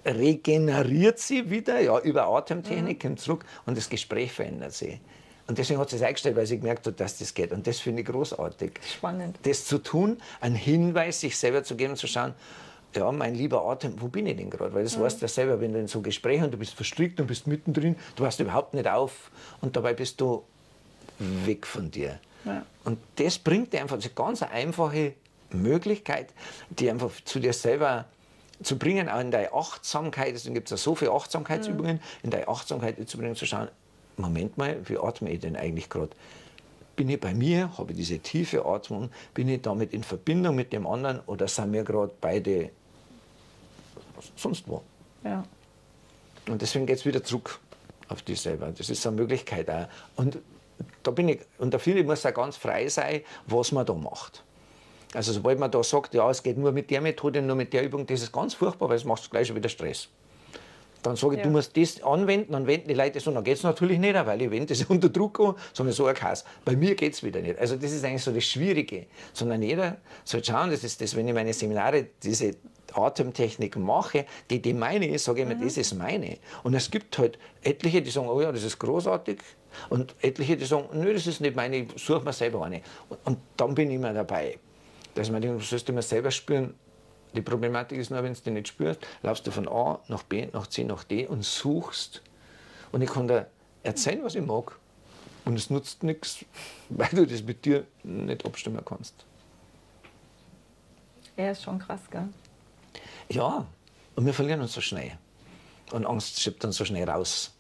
S2: regeneriert sie wieder, ja, über Atemtechnik, kommt zurück und das Gespräch verändert sie. Und deswegen hat sie es eingestellt, weil sie gemerkt hat, dass das geht. Und das finde ich großartig.
S1: Spannend.
S2: Das zu tun, einen Hinweis sich selber zu geben und zu schauen, ja, mein lieber Atem, wo bin ich denn gerade? Weil das weißt du ja selber, wenn du in so Gesprächen, du bist verstrickt und bist mittendrin, du warst überhaupt nicht auf und dabei bist du weg von dir.
S1: Ja.
S2: Und das bringt dir einfach diese ganz einfache Möglichkeit, die einfach zu dir selber zu bringen, auch in deine Achtsamkeit. Deswegen gibt es ja so viele Achtsamkeitsübungen, in deine Achtsamkeit zu bringen, zu schauen, Moment mal, wie atme ich denn eigentlich gerade? Bin ich bei mir, habe ich diese tiefe Atmung, bin ich damit in Verbindung mit dem anderen oder sind wir gerade beide sonst wo?
S1: Ja.
S2: Und deswegen geht es wieder zurück auf dich selber. Das ist eine Möglichkeit auch. Und da bin ich, und da finde ich, muss auch ganz frei sein, was man da macht. Also sobald man da sagt, ja, es geht nur mit der Methode, nur mit der Übung, das ist ganz furchtbar, weil es macht gleich schon wieder Stress. Dann sage ich,
S1: Ja.
S2: du musst das anwenden, dann wenden die Leute so, dann geht es natürlich nicht, weil ich wende das [laughs] unter Druck an, sondern so ein Chaos. Bei mir geht es wieder nicht. Also das ist eigentlich so das Schwierige. Sondern jeder soll schauen, das ist das, wenn ich meine Seminare, diese Atemtechnik mache, die, die meine ist, sage ich mir, das ist meine. Und es gibt halt etliche, die sagen, oh ja, das ist großartig. Und etliche, die sagen, nö, das ist nicht meine, ich suche mir selber eine. Und, und dann bin ich immer dabei. Dass man denkt, du sollst immer selber spüren, die Problematik ist nur, wenn du die nicht spürst, laufst du von A nach B, nach C, nach D und suchst. Und ich kann dir erzählen, was ich mag. Und es nutzt nichts, [laughs] weil du das mit dir nicht abstimmen kannst.
S1: Er ist schon krass, gell?
S2: Ja, und wir verlieren uns so schnell. Und Angst schiebt uns so schnell raus.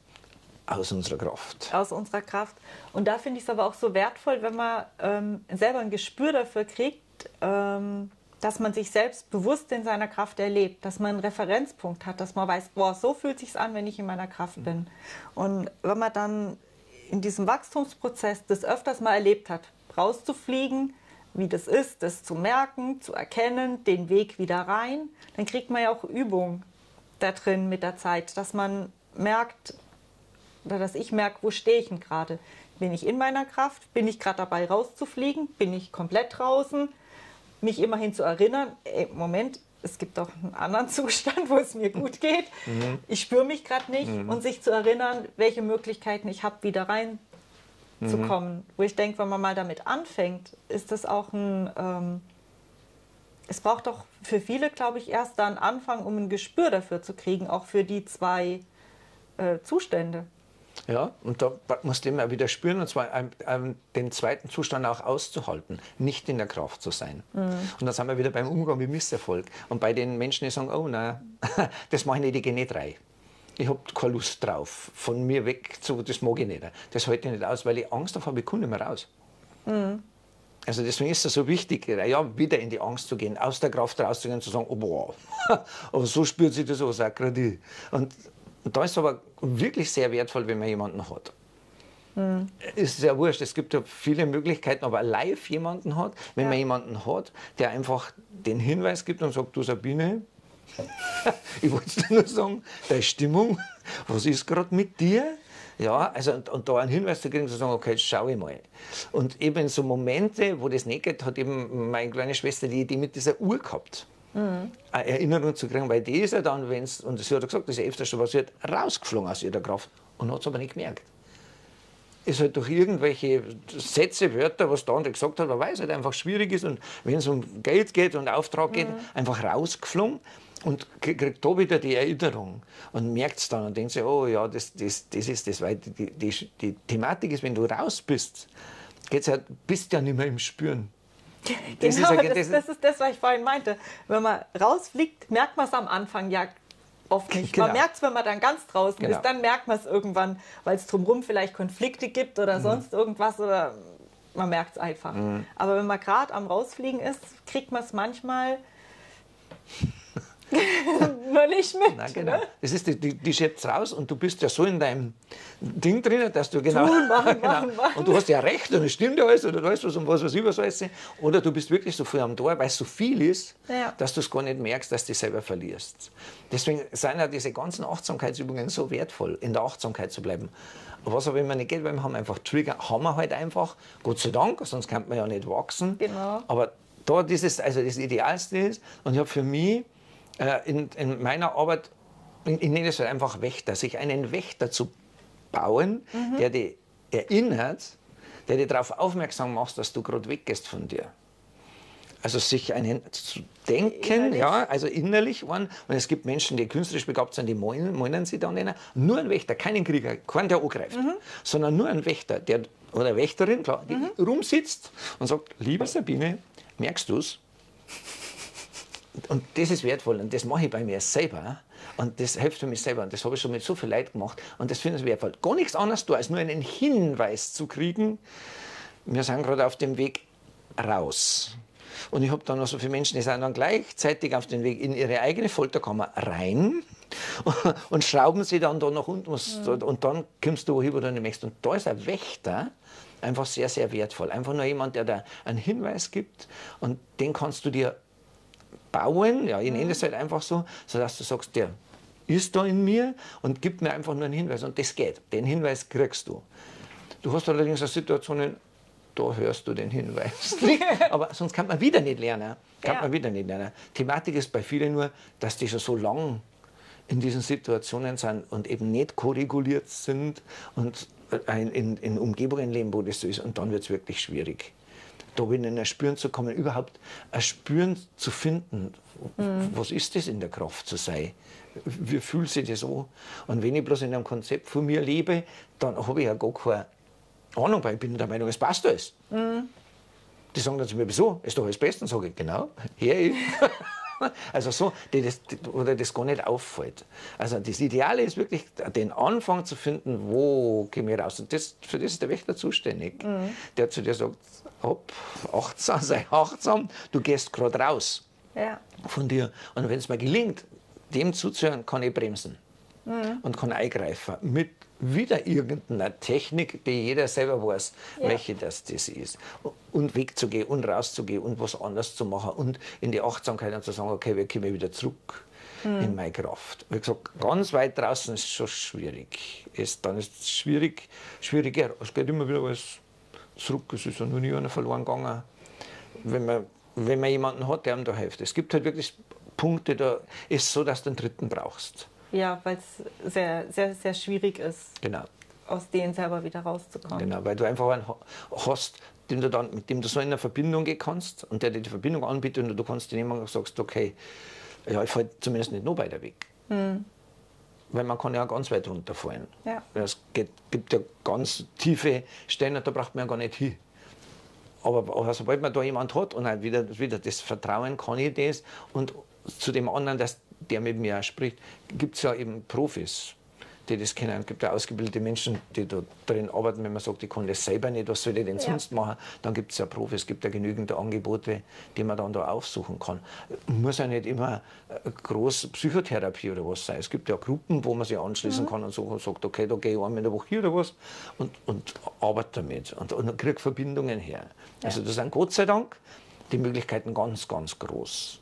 S2: aus unserer Kraft.
S1: Aus unserer Kraft. Und da finde ich es aber auch so wertvoll, wenn man ähm, selber ein Gespür dafür kriegt, ähm, dass man sich selbst bewusst in seiner Kraft erlebt, dass man einen Referenzpunkt hat, dass man weiß, boah, so fühlt sich an, wenn ich in meiner Kraft bin. Und wenn man dann in diesem Wachstumsprozess das öfters mal erlebt hat, rauszufliegen, wie das ist, das zu merken, zu erkennen, den Weg wieder rein, dann kriegt man ja auch Übung da drin mit der Zeit, dass man merkt, oder dass ich merke, wo stehe ich denn gerade? Bin ich in meiner Kraft? Bin ich gerade dabei rauszufliegen? Bin ich komplett draußen? Mich immerhin zu erinnern, ey, Moment, es gibt auch einen anderen [laughs] Zustand, wo es mir gut geht. Mhm. Ich spüre mich gerade nicht mhm. und sich zu erinnern, welche Möglichkeiten ich habe, wieder rein mhm. Wo ich denke, wenn man mal damit anfängt, ist das auch ein. Ähm, es braucht doch für viele, glaube ich, erst da einen Anfang, um ein Gespür dafür zu kriegen, auch für die zwei äh, Zustände.
S2: Ja, und da musst du immer wieder spüren, und zwar ähm, ähm, den zweiten Zustand auch auszuhalten, nicht in der Kraft zu sein. Mhm. Und da sind wir wieder beim Umgang mit Misserfolg. Und bei den Menschen, die sagen, oh nein, [laughs] das mache ich nicht, ich gehe nicht rein. Ich habe keine Lust drauf, von mir weg zu, das mag ich nicht. Das halte ich nicht aus, weil ich Angst davor habe, ich komme nicht mehr raus. Mhm. Also deswegen ist es so wichtig, ja, wieder in die Angst zu gehen, aus der Kraft rauszugehen und zu sagen, oh boah, [laughs] aber so spürt sich das aus, auch gerade Und und da ist aber wirklich sehr wertvoll, wenn man jemanden hat. Mhm. Ist sehr wurscht. Es gibt ja viele Möglichkeiten, aber live jemanden hat, wenn ja. man jemanden hat, der einfach den Hinweis gibt und sagt, du Sabine, [laughs] ich wollte nur sagen, deine Stimmung, [laughs] was ist gerade mit dir? Ja, also und, und, da einen Hinweis zu kriegen, zu sagen, okay, jetzt schau ich mal. Und eben so Momente, wo das nicht geht, hat eben meine kleine Schwester die Idee mit dieser Uhr gehabt mhm. eine Erinnerung zu kriegen, weil die ist ja dann, wenn es, und sie hat gesagt, das ist öfter schon passiert, rausgeflogen aus ihrer Kraft und hat es aber nicht gemerkt. Ist halt durch irgendwelche Sätze, Wörter, was der andere gesagt hat, weil es halt einfach schwierig ist und wenn es um Geld geht und Auftrag geht, mhm. einfach rausgeflogen und kriegt da wieder die Erinnerung und merkt es dann und denkt sich, oh ja, das, das, das ist das, weil die, die, die Thematik ist, wenn du raus bist, geht's ja, bist ja nicht mehr im Spüren.
S1: Das genau, ist, das, das, ist das, was ich vorhin meinte. Wenn man rausfliegt, merkt man es am Anfang ja oft nicht. Genau. Man merkt es, wenn man dann ganz draußen genau. ist, dann merkt man es irgendwann, weil es drumherum vielleicht Konflikte gibt oder mhm. sonst irgendwas oder man merkt es einfach. Mhm. Aber wenn man gerade am Rausfliegen ist, kriegt man es manchmal [laughs] Nur nicht mit.
S2: Nein, genau. Ne? Das ist die, die, die schätzt raus und du bist ja so in deinem Ding drin, dass du genau.
S1: Tun, machen, [laughs] genau machen, machen.
S2: Und du hast ja recht und es stimmt ja alles oder du weißt was um was, was über so ist. Oder du bist wirklich so viel am Tor, weil es so viel ist, ja. dass du es gar nicht merkst, dass du dich selber verlierst. Deswegen sind ja diese ganzen Achtsamkeitsübungen so wertvoll, in der Achtsamkeit zu bleiben. Was aber immer nicht geht, weil wir haben einfach Trigger, haben wir halt einfach, Gott sei Dank, sonst kann man ja nicht wachsen.
S1: Genau.
S2: Aber da dieses, also das Idealste ist, und ich habe für mich in, in, meiner Arbeit, ich, ich nenne es halt einfach Wächter, sich einen Wächter zu bauen, mhm. der dich erinnert, der dich darauf aufmerksam macht, dass du gerade weggehst von dir. Also sich einen zu denken, innerlich. ja, also innerlich waren. Und es gibt Menschen, die künstlerisch begabt sind, die meinen, meinen sie dann einer. Nur ein Wächter, keinen Krieger, keinen, der angreift, mhm. sondern nur ein Wächter, der, oder Wächterin, klar, die mhm. rumsitzt und sagt, liebe Sabine, merkst du es? Und das ist wertvoll und das mache ich bei mir selber. Und das hilft für mich selber. Und das habe ich schon mit so viel Leid gemacht. Und das finde ich wertvoll. Gar nichts anderes tun, als nur einen Hinweis zu kriegen. Wir sind gerade auf dem Weg raus. Und ich habe dann noch so viele Menschen, die sind dann gleichzeitig auf den Weg in ihre eigene Folterkammer rein [laughs] und schrauben sie dann da nach unten. Mhm. Und dann kommst du wohin, wo du nicht möchtest. Und da ist ein Wächter einfach sehr, sehr wertvoll. Einfach nur jemand, der da einen Hinweis gibt und den kannst du dir bauen, ja, ich nenne es halt einfach so, sodass du sagst, der ist da in mir und gibt mir einfach nur einen Hinweis. Und das geht. Den Hinweis kriegst du. Du hast allerdings auch Situationen, da hörst du den Hinweis. [laughs] Aber sonst kann man wieder nicht lernen. Kann ja. man wieder nicht lernen. Thematik ist bei vielen nur, dass die schon so lang in diesen Situationen sind und eben nicht koreguliert sind und in, in Umgebungen leben, wo das so ist. Und dann wird es wirklich schwierig da in ein Spüren zu kommen, überhaupt ein Spüren zu finden. Mhm. Was ist das in der Kraft zu sein? Wie fühlt sich das an? Und wenn ich bloß in einem Konzept von mir lebe, dann habe ich ja gar keine Ahnung, weil ich bin der Meinung, es passt alles. Mhm. Die sagen dann zu mir, wieso? Ist doch alles Beste. Dann sage ich, genau, her ich. [laughs] Also so, die das, oder das gar nicht auffällt. Also das Ideale ist wirklich, den Anfang zu finden, wo gehen wir raus. Und das, für das ist der Wächter zuständig, mhm. der zu dir sagt, hopp, achtsam, [laughs] sei achtsam, du gehst gerade raus ja. von dir. Und wenn es mir gelingt, dem zuzuhören, kann ich bremsen mhm. und kann eingreifen mit wieder irgendeiner Technik, die jeder selber weiß, ja. welche das, das ist. Und wegzugehen und rauszugehen und was anders zu machen und in die Achtsamkeit und zu sagen, okay, wir kommen wieder zurück mhm. in meine Kraft. Wie gesagt, ganz weit draußen ist es schon schwierig. Ist, dann ist es schwierig, schwieriger. Es geht immer wieder alles zurück. Es ist ja noch nie einer verloren gegangen, wenn man, wenn man jemanden hat, der einem da hilft. Es gibt halt wirklich Punkte, da ist es so, dass du einen Dritten brauchst.
S1: Ja, weil es sehr, sehr, sehr schwierig ist,
S2: genau.
S1: aus denen selber wieder rauszukommen.
S2: Genau, weil du einfach einen hast, den du dann, mit dem du so in eine Verbindung gehen kannst und der dir die Verbindung anbietet und du kannst dir und sagst, okay, ja, ich falle zumindest nicht nur weiter weg. Hm. Weil man kann ja ganz weit runterfallen. Ja. Es geht, gibt ja ganz tiefe Stellen, da braucht man ja gar nicht hin. Aber, aber sobald man da jemand hat und halt wieder, wieder das Vertrauen, kann ich das und zu dem anderen, dass der mit mir spricht, gibt es ja eben Profis, die das kennen. Es gibt ja ausgebildete Menschen, die da drin arbeiten, wenn man sagt, ich kann das selber nicht, was soll ich denn ja. sonst machen? Dann gibt es ja Profis, es gibt ja genügend Angebote, die man dann da aufsuchen kann. Muss ja nicht immer groß Psychotherapie oder was sein. Es gibt ja Gruppen, wo man sich anschließen mhm. kann und so und sagt, okay, da gehe ich einmal in der Woche hier oder was und, und arbeite damit und, und kriege Verbindungen her. Ja. Also das sind Gott sei Dank die Möglichkeiten ganz, ganz groß,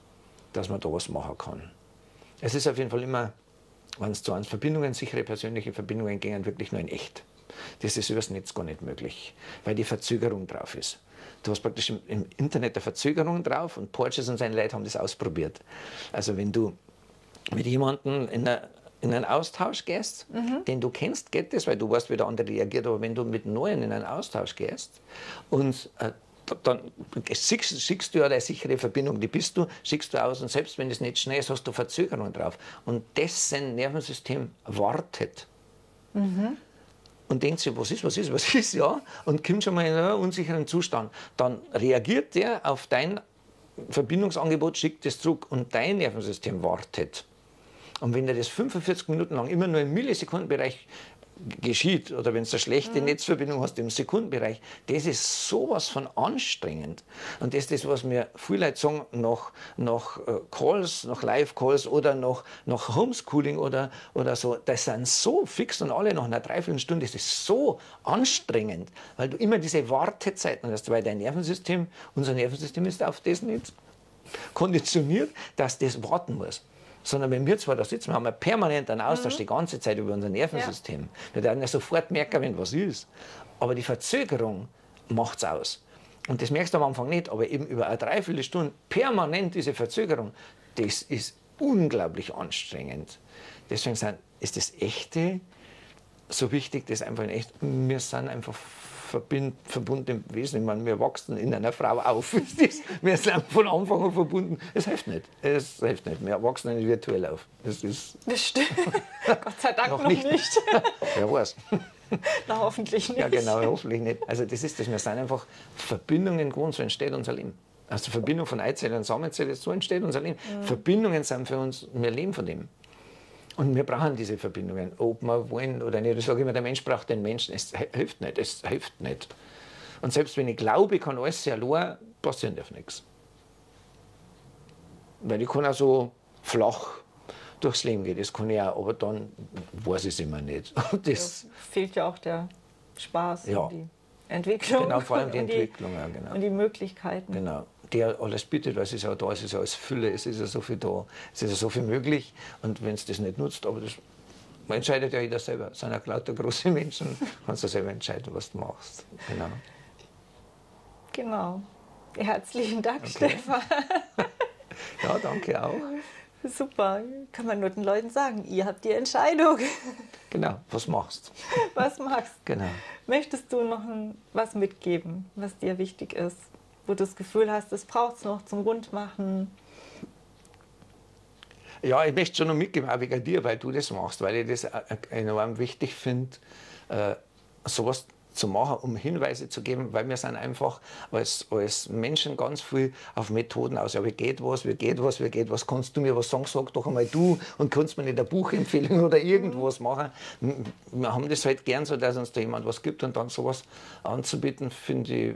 S2: dass man da was machen kann. Es ist auf jeden Fall immer, wenn es zu uns Verbindungen, sichere persönliche Verbindungen gehen, wirklich nur in echt. Das ist übers Netz gar nicht möglich, weil die Verzögerung drauf ist. Du hast praktisch im, im Internet eine Verzögerung drauf und Porches und seine Leute haben das ausprobiert. Also wenn du mit jemandem in, in einen Austausch gehst, mhm. den du kennst, geht das, weil du weißt, wie der andere reagiert. Aber wenn du mit Neuen in einen Austausch gehst und äh, dann schickst, schickst, du ja eine sichere Verbindung, die bist du, schickst du aus und selbst wenn es nicht schnell ist, hast du Verzögerung drauf. Und dessen Nervensystem wartet. Mhm. Und denkt sich, was ist, was ist, was [laughs] ist, ja, und kommt schon mal in einen unsicheren Zustand. Dann reagiert der auf dein Verbindungsangebot, schickt es zurück und dein Nervensystem wartet. Und wenn er das 45 Minuten lang immer nur im Millisekundenbereich geschieht oder wenn du eine schlechte mhm. Netzverbindung hast im Sekundenbereich, das ist sowas von anstrengend. Und das ist das, was mir viele Leute sagen, nach, nach äh, Calls, nach Live-Calls oder nach, nach Homeschooling oder, oder so, das sind so fix und alle nach einer Dreiviertelstunde, das ist so anstrengend, weil du immer diese Wartezeiten hast, weil dein Nervensystem, unser Nervensystem ist auf das nicht konditioniert, dass das warten muss sondern wenn wir zwar da sitzen, haben wir permanent einen Austausch mhm. die ganze Zeit über unser Nervensystem. Ja. Wir werden ja sofort merken, wenn was ist. Aber die Verzögerung macht es aus. Und das merkst du am Anfang nicht, aber eben über eine Dreiviertelstunde permanent diese Verzögerung, das ist unglaublich anstrengend. Deswegen ist das Echte so wichtig, das einfach in echt, wir sind einfach verbind, verbundene Wesen. Ich meine, wir wachsen in einer Frau auf. [laughs] wir sind von Anfang an verbunden. Es hilft nicht. Es hilft nicht. Wir wachsen nicht virtuell auf.
S1: Das, ist das stimmt. [laughs] Gott sei Dank noch, noch nicht. nicht. [laughs]
S2: Wer weiß.
S1: Na, hoffentlich nicht.
S2: Ja, genau, hoffentlich nicht. Also das ist das. Wir sind einfach Verbindungen gewohnt, so entsteht unser Leben. Also Verbindung von Eizelle und Samenzelle, so entsteht unser Leben. Mhm. Verbindungen sind für uns, wir leben von dem. Und wir brauchen diese Verbindungen, ob wir wollen oder nicht. Ich sage immer, der Mensch braucht den Menschen. Es hilft nicht, es hilft nicht. Und selbst wenn ich glaube, ich kann alles sehr allein, passiert darf nichts. Weil ich kann auch so flach durchs Leben gehen, das kann ich auch, aber dann weiß ich es immer nicht. [laughs]
S1: das ja, fehlt ja auch der Spaß ja. und die Entwicklung.
S2: Genau, vor allem die [laughs] Entwicklung, ja, genau.
S1: Und die Möglichkeiten.
S2: Genau der alles bietet, es ist ja da, es ist ja alles Fülle, es ist ja so viel da, es ist ja so viel möglich. Und wenn es das nicht nutzt, aber das man entscheidet ja jeder selber. Es sind ja lauter große [laughs] Menschen, kannst du selber entscheiden, was du machst. Genau.
S1: Genau. Herzlichen Dank, okay. Stefan. [laughs]
S2: ja, danke auch.
S1: Super, kann man nur den Leuten sagen, ihr habt die Entscheidung. [laughs]
S2: Genau, was machst.
S1: Was machst.
S2: Genau.
S1: Möchtest du noch ein, was mitgeben, was dir wichtig ist? Wo du das Gefühl hast, das braucht es noch zum Rundmachen?
S2: Ja, ich möchte schon noch mitgeben, auch wegen dir, weil du das machst, weil ich das äh, enorm wichtig finde, äh, sowas zu machen, um Hinweise zu geben, weil wir sind einfach als, als Menschen ganz viel auf Methoden aus. Ja, wie geht was, wie geht was, wie geht was, kannst du mir was sagen, sag doch einmal du und kannst mir nicht ein Buch empfehlen [laughs] oder irgendwas machen. Wir haben das halt gern so, dass uns da jemand was gibt und dann sowas anzubieten, finde ich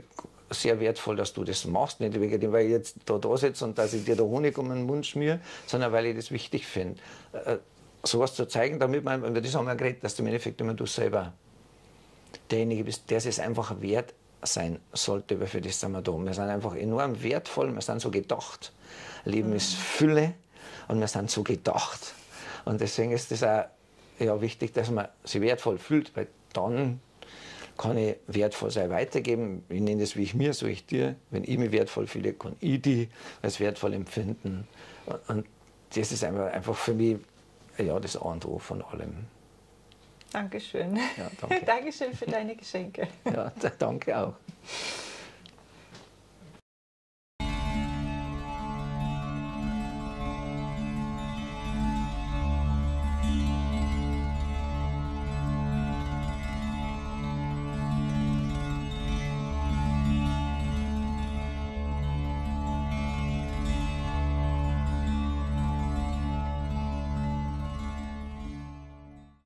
S2: sehr wertvoll, dass du das machst. Nicht wegen dem, weil ich jetzt da, da sitze und dass ich dir da Honig um den Mund schmier, sondern weil ich das wichtig finde. Äh, sowas zu zeigen, damit man, das haben wir geredet, dass du im Endeffekt immer du selber derjenige bist, der es einfach wert sein sollte, weil für das sind wir da. Wir sind einfach enorm wertvoll, wir sind so gedacht. Leben mhm. ist Fülle und wir sind so gedacht. Und deswegen ist es auch ja, wichtig, dass man sich wertvoll fühlt, weil dann kann ich wertvoll sein weitergeben. Ich nenne das, wie ich mir, so ich dir. Wenn ich mich wertvoll fühle, kann ich die als wertvoll empfinden. Und das ist einfach, einfach für mich ja, das A und O von allem.
S1: Dankeschön. Ja, danke. [laughs] Dankeschön für deine Geschenke.
S2: Ja, danke auch.